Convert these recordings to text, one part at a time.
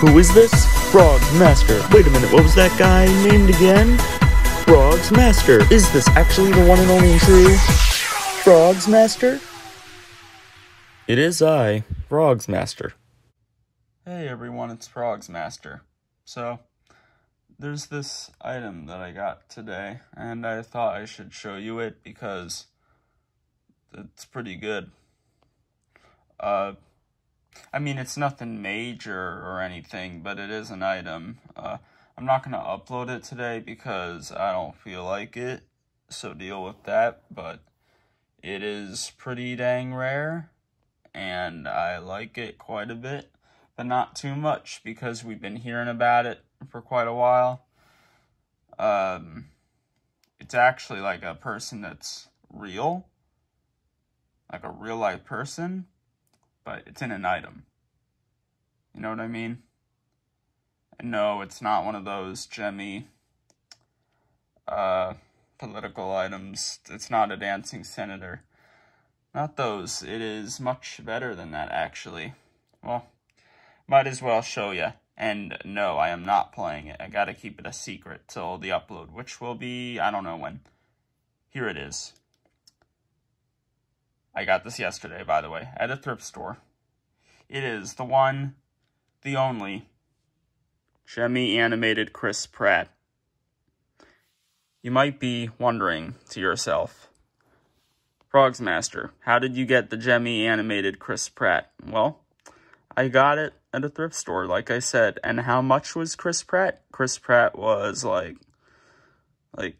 Who is this? FrogzMaster. Wait a minute, what was that guy named again? FrogzMaster. Is this actually the one and only true FrogzMaster? It is I, FrogzMaster. Hey everyone, it's FrogzMaster. So, there's this item that I got today, and I thought I should show you it because it's pretty good. Uh, I mean, it's nothing major or anything, but it is an item. Uh, I'm not going to upload it today because I don't feel like it, so deal with that, but it is pretty dang rare, and I like it quite a bit, but not too much because we've been hearing about it for quite a while. Um, it's actually like a person that's real, like a real life person, but it's in an item. You know what I mean? And no, it's not one of those gemmy uh, political items. It's not a dancing senator. Not those. It is much better than that, actually. Well, might as well show you. And no, I am not playing it. I gotta keep it a secret till the upload, which will be, I don't know when. Here it is. I got this yesterday, by the way, at a thrift store. It is the one, the only, Gemmy animated Chris Pratt. You might be wondering to yourself, FrogzMaster, how did you get the Gemmy animated Chris Pratt? Well, I got it at a thrift store, like I said. And how much was Chris Pratt? Chris Pratt was like, like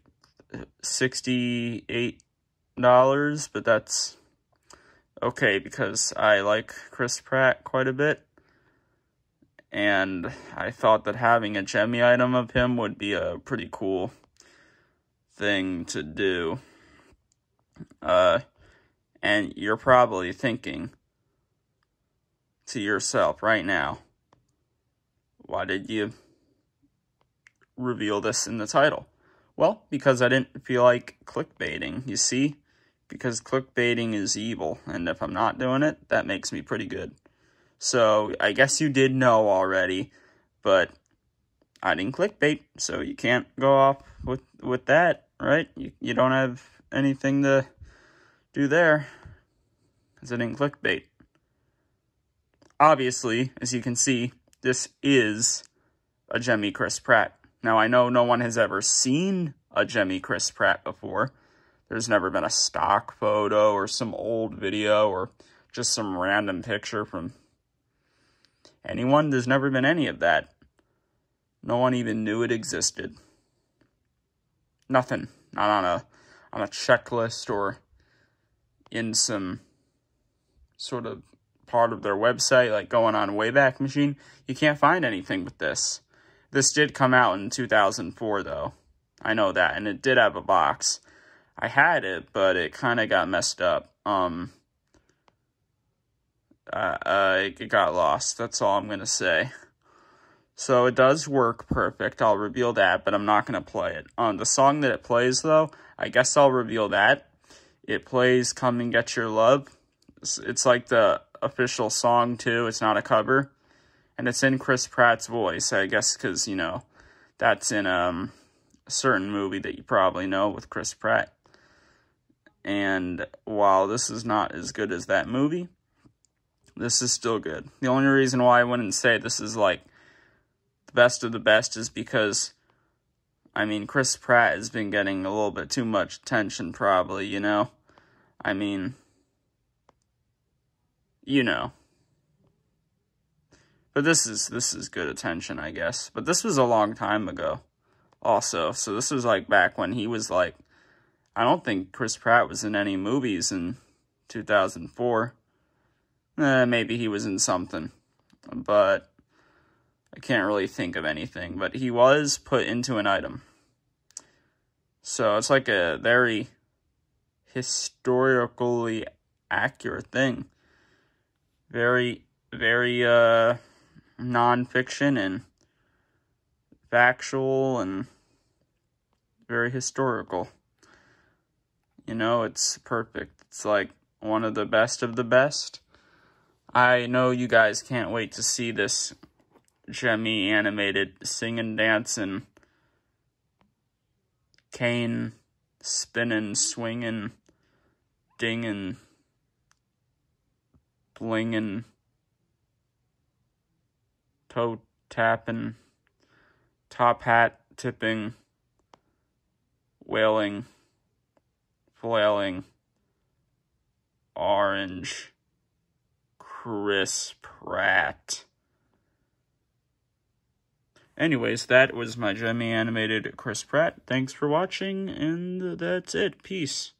$68, but that's okay because I like Chris Pratt quite a bit. And I thought that having a Gemmy item of him would be a pretty cool thing to do. Uh, and you're probably thinking to yourself right now, why did you reveal this in the title? Well, because I didn't feel like clickbaiting, you see? Because clickbaiting is evil, and if I'm not doing it, that makes me pretty good. So, I guess you did know already, but I didn't clickbait, so you can't go off with, with that, right? You, you don't have anything to do there, because I didn't clickbait. Obviously, as you can see, this is a Gemmy Chris Pratt. Now, I know no one has ever seen a Gemmy Chris Pratt before. There's never been a stock photo or some old video or just some random picture from anyone. There's never been any of that. No one even knew it existed. Nothing. Not on a on a checklist or in some sort of part of their website, like going on Wayback Machine. You can't find anything with this. This did come out in 2004, though. I know that, and it did have a box. I had it, but it kind of got messed up. Um, uh, uh, it got lost. That's all I'm going to say. So it does work perfect. I'll reveal that, but I'm not going to play it. Um, the song that it plays, though, I guess I'll reveal that. It plays Come and Get Your Love. It's, it's like the official song, too. It's not a cover. And it's in Chris Pratt's voice, I guess, because, you know, that's in um, a certain movie that you probably know with Chris Pratt. And while this is not as good as that movie, this is still good. The only reason why I wouldn't say this is like the best of the best is because, I mean, Chris Pratt has been getting a little bit too much attention, probably, you know? I mean, you know. But this is this is good attention, I guess. But this was a long time ago, also. So this was like back when he was like, I don't think Chris Pratt was in any movies in 2004. Eh, maybe he was in something, but I can't really think of anything. But he was put into an item. So it's like a very historically accurate thing. Very, very, uh, nonfiction and factual and very historical. You know, it's perfect. It's like one of the best of the best. I know you guys can't wait to see this Gemmy animated singing, dancing, cane spinning, swinging, dinging, blinging, toe tapping, top hat tipping, wailing, flailing, orange, Chris Pratt. Anyways, that was my Gemmy animated Chris Pratt. Thanks for watching, and that's it. Peace.